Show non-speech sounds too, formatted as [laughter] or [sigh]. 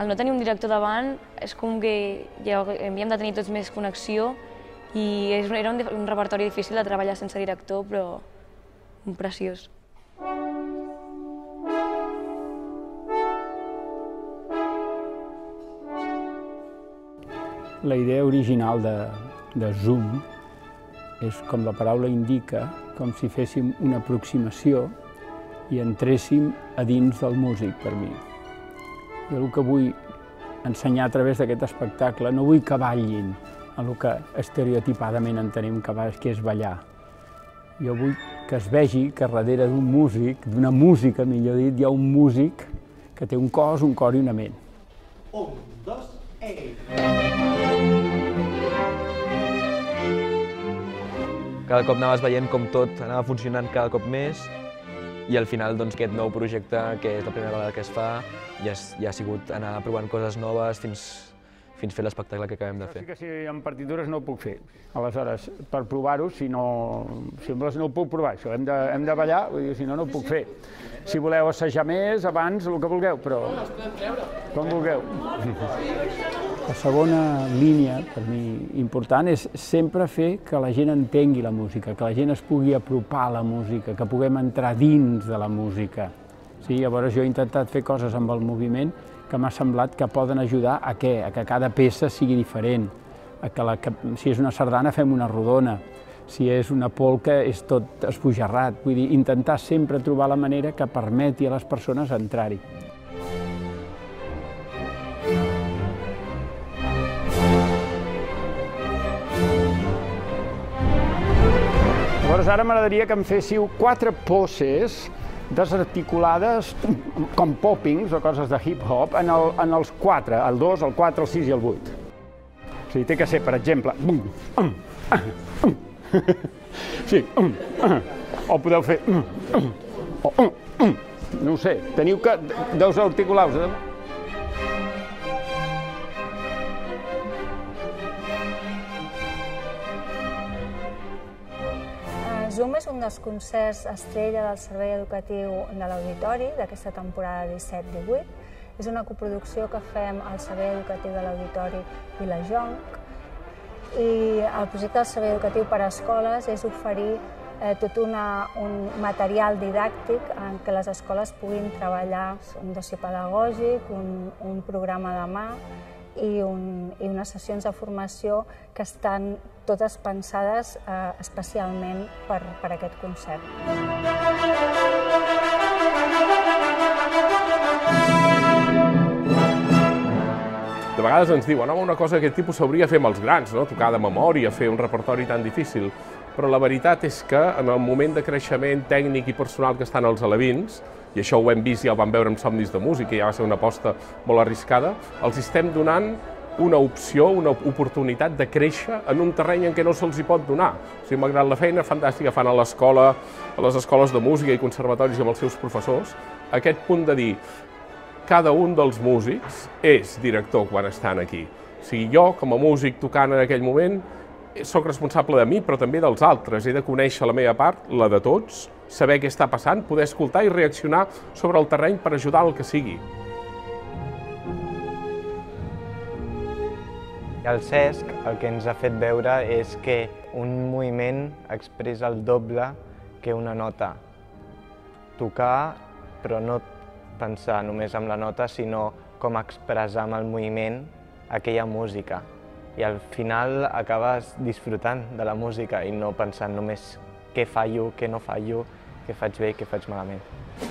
al no tenir un director davant és com que ja havíem de tenir tots més connexió i és, era un, un repertori difícil de treballar sense director, però un preciós. La idea original de, de Zoom és, com la paraula indica, com si féssim una aproximació i entréssim a dins del músic per mi. Jo el que vull ensenyar a través d'aquest espectacle, no vull que ballin a el que estereotipadament entenem que, va, que és ballar. Jo vull que es vegi que darrere d'un músic, d'una música, millor dit, hi ha un músic que té un cos, un cor i una ment. Un, dos, ei! Cada cop anaves veient com tot anava funcionant cada cop més i al final doncs, aquest nou projecte, que és la primera vegada que es fa, ja, ja ha sigut anar provant coses noves fins, fins fer l'espectacle que acabem de fer. Sí que si en partitures no ho puc fer. Aleshores, per provar-ho, si no, si no ho puc provar, això hem de, hem de ballar, vull dir, si no, no ho puc fer. Si voleu assajar més, abans, el que vulgueu, però... Com vulgueu. [laughs] La segona línia, per mi, important, és sempre fer que la gent entengui la música, que la gent es pugui apropar a la música, que puguem entrar dins de la música. Sí, llavors jo he intentat fer coses amb el moviment que m'ha semblat que poden ajudar a què? A que cada peça sigui diferent, a que, la, que si és una sardana fem una rodona, si és una polca és tot esbojarrat, vull dir, intentar sempre trobar la manera que permeti a les persones entrar-hi. Ara m'agradaria que em féssiu quatre poses desarticulades com poppings o coses de hip-hop en, el, en els quatre, el 2, el 4, el 6 i el 8. O sigui, té que ser, per exemple... [laughs] Sí, o podeu fer... O, no ho sé, teniu que... Deus articular-vos. Eh? Zoom és un dels concerts estrella del Servei Educatiu de l'Auditori d'aquesta temporada 17-18. És una coproducció que fem al Servei Educatiu de l'Auditori i la JONC. I el projecte del Servei Educatiu per a Escoles és oferir eh, tot una, un material didàctic en què les escoles puguin treballar un dossier pedagògic, un, un programa de mà i, un, i unes sessions de formació que estan totes pensades eh, especialment per, per aquest concert. De vegades ens diuen, home, una cosa d'aquest tipus s'hauria de fer amb els grans, no? tocar de memòria, fer un repertori tan difícil. Però la veritat és que en el moment de creixement tècnic i personal que estan els alevins, i això ho hem vist i ja ho vam veure amb Somnis de Música, ja va ser una aposta molt arriscada, els estem donant una opció, una oportunitat de créixer en un terreny en què no se'ls hi pot donar. O sigui, malgrat la feina fantàstica fan a l'escola, a les escoles de música i conservatoris amb els seus professors, aquest punt de dir cada un dels músics és director quan estan aquí. O sigui, jo, com a músic tocant en aquell moment, sóc responsable de mi, però també dels altres. He de conèixer la meva part, la de tots, saber què està passant, poder escoltar i reaccionar sobre el terreny per ajudar el que sigui. El CESC el que ens ha fet veure és que un moviment expressa el doble que una nota. Tocar, però no pensar només en la nota, sinó com expressar amb el moviment aquella música. I al final acabes disfrutant de la música i no pensant només què fallo, què no fallo, què faig bé què faig malament.